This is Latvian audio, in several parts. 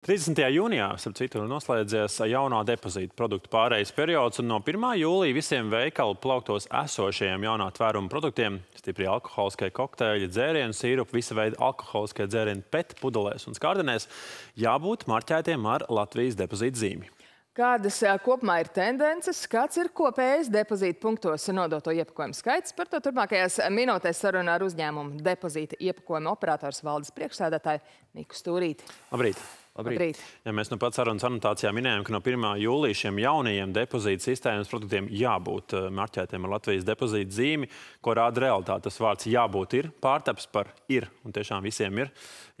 30. jūnijā, starp citu, noslēdzies jaunā depozīta produktu pārējais periods, un no 1. jūlija visiem veikalu plauktos esošajiem jaunā tvēruma produktiem - stipri alkoholiskie kokteļi, dzērienu sīrupi, visa veida alkoholiskie dzērieni pet, pudelēs un skārdenēs - jābūt marķētiem ar Latvijas depozīta zīmi. Kādas kopumā ir tendences, kāds ir kopējais depozīta punktos nodoto iepakojumu skaits? Par to turpmākajās minūtēs sarunā ar uzņēmumu depozīta iepakojuma operators valdes priekšsēdētāju Niku Stūrīti. Labrīt! Labrīt. Labrīt. Ja mēs nu pat sarunas anotācijā minējam, ka no 1. jūlija šiem jaunajiem depozīta sistēmas produktiem jābūt marķētiem ar Latvijas depozīta zīmi, ko rāda realitāte. Tas vārds jābūt ir pārtaps par ir, un tiešām visiem ir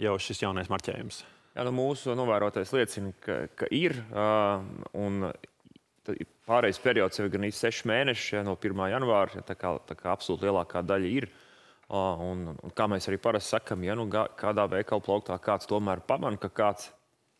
jau šis jaunais marķējums. Jā, nu mūsu novērotais liecina, ka, ka ir, uh, un pārējais periods jau ir gan īsti seši mēneši, ja, no 1. janvāra, ja, tā kā, tā kā absolūti lielākā daļa ir. Uh, un, un kā mēs arī parasti sakam, ja nu kādā veikala plauktā kāds tomēr pamana, ka kāds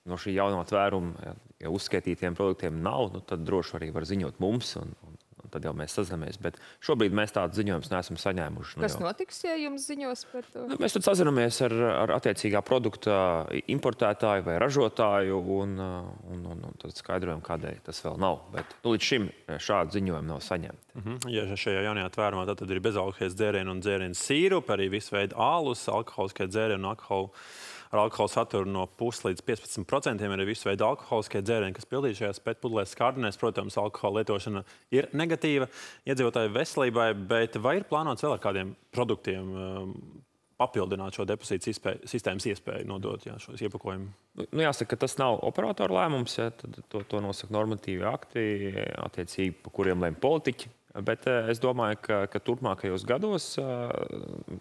no šī jaunā tvēruma, ja, uzskaitītiem produktiem nav, nu, tad droši arī var ziņot mums, un, un, un tad jau mēs sazināmies. Bet šobrīd mēs tādu ziņojumu neesam saņēmuši. Nu, Kas jau. notiks, ja jums ziņos par to? Nu, mēs tad sazināmies ar, ar attiecīgā produkta importētāju vai ražotāju, un, un, un, un tad skaidrojam, kādēļ tas vēl nav. Bet nu, līdz šim šādu ziņojumu nav saņemti. Mm -hmm. Ja šajā jaunajā tvērumā tad ir bezalkoholiskie dzērieni un dzērienu sīrupi, arī visu veidu ālus, alkoholiskie dzērieni un alkoholu ar alkohola saturu no puses līdz 15% ir visu veidu alkoholiskie dzērieni, kas pildīti šajās pētpudelēs skārdenēs. Protams, alkohola lietošana ir negatīva iedzīvotāju veselībai, bet vai ir plānots vēl ar kādiem produktiem um, papildināt šo depozītu sistēmas iespēju nodot jā, šos iepakojumus? Nu, nu, jāsaka, ka tas nav operatora lēmums. Ja, to, to nosaka normatīvi akti, attiecīgi, pa kuriem lēma politiķi. Bet eh, es domāju, ka, ka turpmākajos gados eh,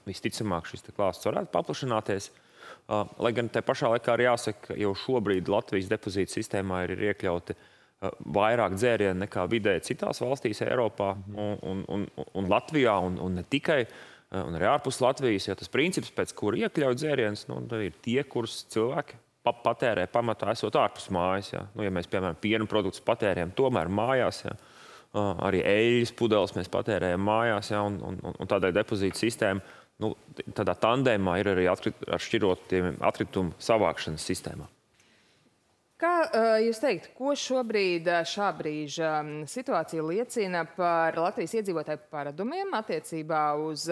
visticamāk šis klāsts varētu paplašināties. Lai gan te pašā laikā arī jāsaka, jau šobrīd Latvijas depozīta sistēmā ir iekļauti vairāk dzērienu nekā vidēji citās valstīs Eiropā un, un, un, Latvijā, un, un ne tikai, un arī ārpus Latvijas. Ja tas princips, pēc kura iekļauj dzērienus, nu, ir tie, kurus cilvēki patērē pamatā esot ārpus mājas. Ja. Nu, ja mēs, piemēram, piena produktus patērējam tomēr mājās, ja, arī eļļas pudeles mēs patērējam mājās, ja, un, un, un tādai depozīta sistēma nu, tādā tandēmā ir arī atšķirotiem atkritumu savākšanas sistēmā. Kā jūs teikt, ko šobrīd šā brīža situācija liecina par Latvijas iedzīvotāju paradumiem attiecībā uz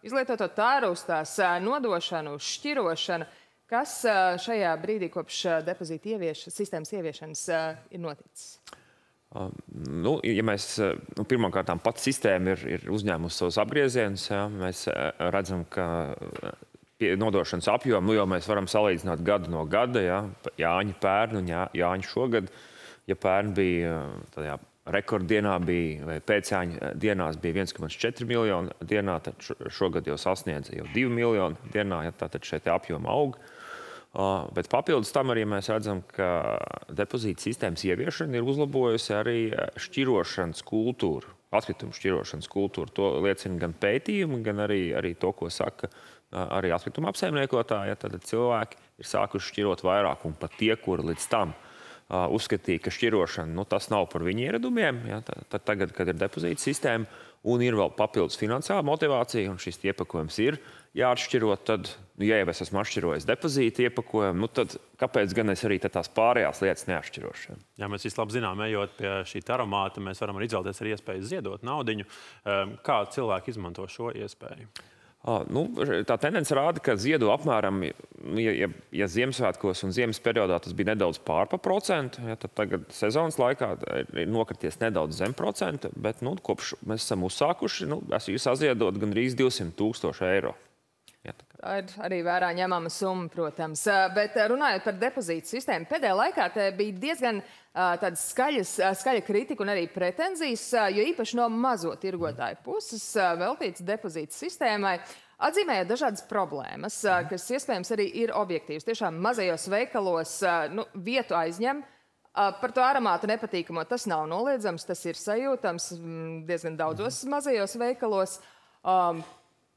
izlietoto tāru, uz tās nodošanu, uz šķirošanu? Kas šajā brīdī kopš depozīta ievieš, sistēmas ieviešanas ir noticis? Nu, ja mēs nu, pirmkārt pats sistēma ir, ir uzņēmusi savus apgriezienus, ja, mēs redzam, ka nodošanas apjomu nu, jau mēs varam salīdzināt gadu no gada. Ja, Jāņa pērn un Jā, Jāņa šogad. Ja pērn bija tajā rekorddienā, bija, vai pēcjāņa dienās bija 1,4 miljonu dienā, tad šogad jau sasniedza jau 2 miljonu dienā. Ja, tātad šeit apjoma aug. Uh, Bet papildus tam arī mēs redzam, ka depozīta sistēmas ieviešana ir uzlabojusi arī šķirošanas kultūru, atkritumu šķirošanas kultūru. To liecina gan pētījumi, gan arī, arī to, ko saka arī atkrituma apsaimniekotāji. Tad cilvēki ir sākuši šķirot vairāk, un pat tie, kuri līdz tam uzskatīja, ka šķirošana nu, tas nav par viņu ieradumiem, ja, tad, tagad, kad ir depozīta sistēma un ir vēl papildus finansiāla motivācija, un šis iepakojums ir jāatšķiro, tad, nu, ja jau es esmu atšķirojis depozīta iepakojumu, nu, tad kāpēc gan es arī tās pārējās lietas neatšķirošu? Jā, mēs visi labi zinām, ejot pie šī aromāta, mēs varam arī izvēlēties ar iespēju ziedot naudiņu. Kā cilvēki izmanto šo iespēju? Ah, nu, tā tendence rāda, ka ziedu apmēram, ja, ja, ja Ziemassvētkos un ziemas periodā tas bija nedaudz pārpa procentu, ja, tad tagad sezonas laikā ir nokrities nedaudz zem procenta, bet nu, kopš mēs esam uzsākuši, nu, esmu saziedot gandrīz 200 tūkstoši eiro. Ir arī vērā ņemama summa, protams. Bet runājot par depozītu sistēmu, pēdējā laikā bija diezgan tādas skaļas, skaļa kritika un arī pretenzijas, jo īpaši no mazo tirgotāju puses veltīts depozītu sistēmai. Atzīmējot dažādas problēmas, kas iespējams arī ir objektīvas. Tiešām mazajos veikalos nu, vietu aizņem. Par to aromātu nepatīkamo tas nav noliedzams, tas ir sajūtams diezgan daudzos mazajos veikalos. Um,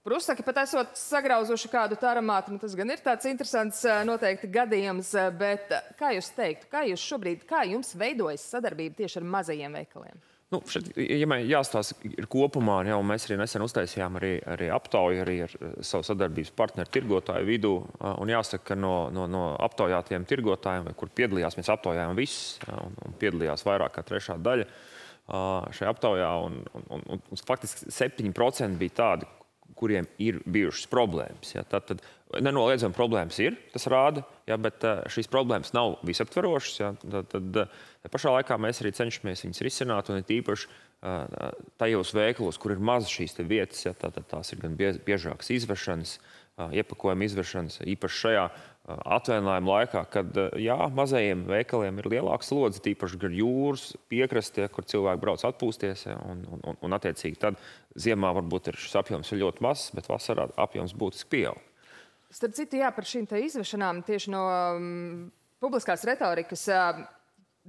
Prusaki pat esot sagrauzuši kādu taramātu, nu tas gan ir tāds interesants noteikti gadījums, bet kā jūs teiktu, kā jūs šobrīd, kā jums veidojas sadarbība tieši ar mazajiem veikaliem? Nu, šeit, ja mēs jāstāsta ir kopumā, jau mēs arī nesen uztaisījām arī, arī aptauju arī ar savu sadarbības partneru tirgotāju vidū. Un jāsaka, ka no, no, no aptaujātiem tirgotājiem, kur piedalījās, mēs aptaujājām visus, un, un piedalījās vairāk kā trešā daļa šajā aptaujā. Un, un, un, un faktiski 7% bija tādi, kuriem ir bijušas problēmas. Ja. Tad, tad nenoliedzami problēmas ir, tas rāda, ja, bet šīs problēmas nav visaptverošas. Ja. Tad, tad pašā laikā mēs arī cenšamies viņas risināt, un it īpaši tajos veikalos, kur ir maz šīs vietas, ja, tad, tad tās ir gan biežākas izvešanas, iepakojuma izvešanas, īpaši šajā atvaļinājuma laikā, kad jā, mazajiem veikaliem ir lielāks slodzi, tīpaši gar jūras piekrastē, kur cilvēki brauc atpūsties. Ja, un, un, un, attiecīgi, tad ziemā varbūt ir šis apjoms ir ļoti mazs, bet vasarā apjoms būtiski pieaug. Starp citu, jā, par šīm izvešanām tieši no um, publiskās retorikas uh,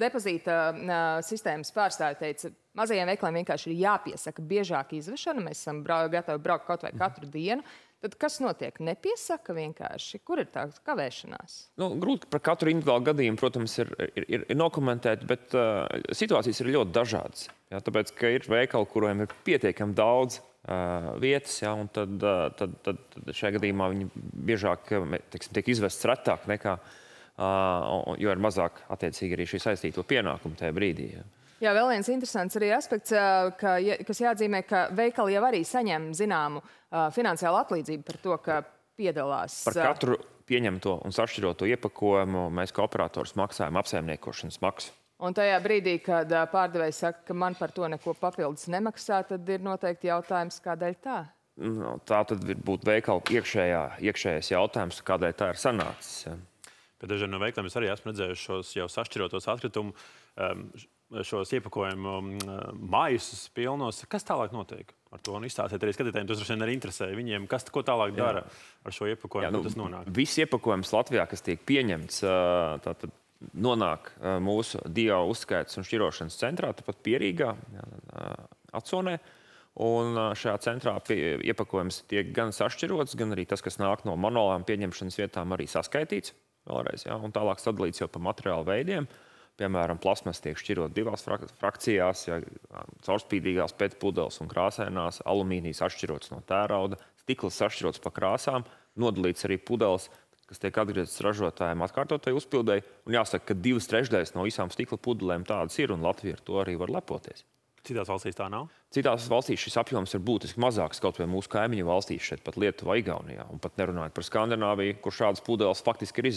depozīta uh, sistēmas pārstāvja teica, mazajiem veikaliem vienkārši ir jāpiesaka biežāk izvešana. Mēs esam brau, gatavi braukt kaut vai katru mm. dienu. Tad kas notiek? Nepiesaka vienkārši. Kur ir tā kavēšanās? Nu, grūti par katru individuālu gadījumu, protams, ir, ir, ir, ir dokumentēt, bet uh, situācijas ir ļoti dažādas. Jā, tāpēc, ka ir veikali, kuriem ir pietiekami daudz uh, vietas, jā, un tad, uh, tad, tad, tad šajā gadījumā viņi biežāk teiksim, tiek izvests retāk nekā, uh, jo ir mazāk attiecīgi arī šī saistīto pienākumu tajā brīdī. Jā. Jā, vēl viens interesants arī aspekts, ka, kas jāatzīmē, ka veikali jau arī saņem zināmu finansiālu atlīdzību par to, ka piedalās. Par katru pieņemto un sašķiroto iepakojumu mēs kā operators maksājam apsaimniekošanas maksu. Un tajā brīdī, kad pārdevējs saka, ka man par to neko papildus nemaksā, tad ir noteikti jautājums, kādēļ tā? No, tā tad būtu veikala iekšējā, iekšējais jautājums, kādēļ tā ir sanācis. Bet dažiem no veikaliem es arī esmu redzējis šos jau sašķirotos atkritumus. Um, šos iepakojumu mm, maisus pilnos. Kas tālāk notiek ar to? Un izstāstiet arī skatītājiem, tas droši vien arī interesē viņiem, kas ko tālāk dara Jā. ar šo iepakojumu, Jā, nu, tas nonāk. Viss iepakojums Latvijā, kas tiek pieņemts, tātad nonāk mūsu DIO uzskaits un šķirošanas centrā, tāpat pierīgā atsonē. Un šajā centrā pie, iepakojums tiek gan sašķirots, gan arī tas, kas nāk no manuālām pieņemšanas vietām, arī saskaitīts vēlreiz. Ja? Un tālāk sadalīts jau pa materiālu veidiem. Uh, Piemēram, plasmas tiek šķirot divās frak frakcijās, ja caurspīdīgās pēcpudeles un krāsainās, alumīnijas atšķirots no tērauda, stikls atšķirots pa krāsām, nodalīts arī pudeles, kas tiek atgrieztas ražotājiem atkārtotai uzpildēji. Un jāsaka, ka divas trešdaļas no visām stikla pudelēm tādas ir, un Latvija ar to arī var lepoties. Citās valstīs tā nav? Citās valstīs šis apjoms ir būtiski mazāks, kaut vai mūsu kaimiņu valstīs, šeit pat Lietuvā, Igaunijā. Un pat nerunājot par Skandināviju, kur šādas pudeles faktiski ir izdevies.